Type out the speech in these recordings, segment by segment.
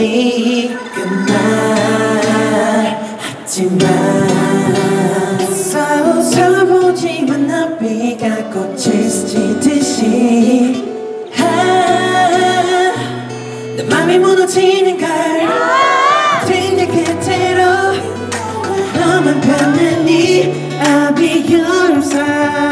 지금 말하지만 싸워서보지만 나비가 꽃을 스치듯이. 아, 내 맘이 무너지는 걸 등대 그대로. 너만 가는 이 I'll be your side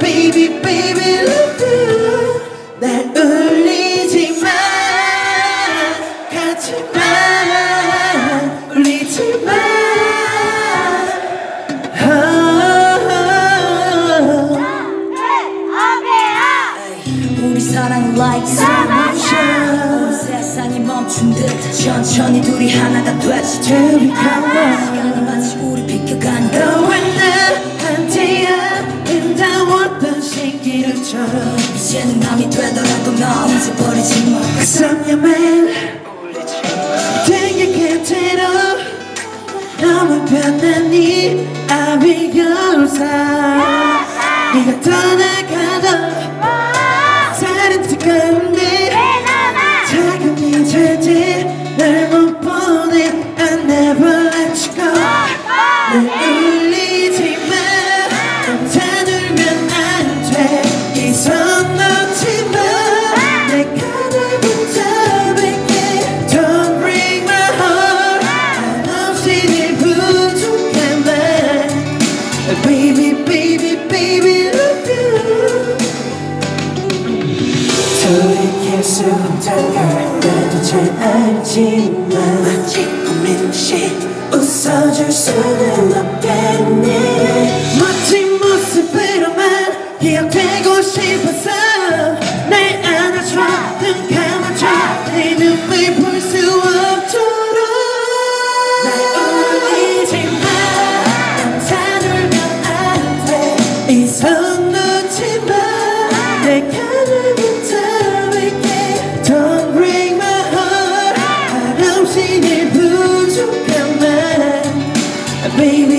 Baby baby love you. 날 울리지 마 가지 마 울리지 마 우리 사랑 like 온 세상이 멈춘 듯 천천히 둘이 하나가 됐지 To become one 시간이 마치 우리 비켜가는 신기루처럼 이제는 남이 되더라도 너 잊어버리지 마. Cause I'm your man 되게 그대로 너무 편하니 I'll be your side 네가 떠나가 수 없단 걸 나도 잘 알지만 마치 고민 듯이 웃어줄 수는 없겠네. 멋진 모습으로만 기억되고 싶어. baby.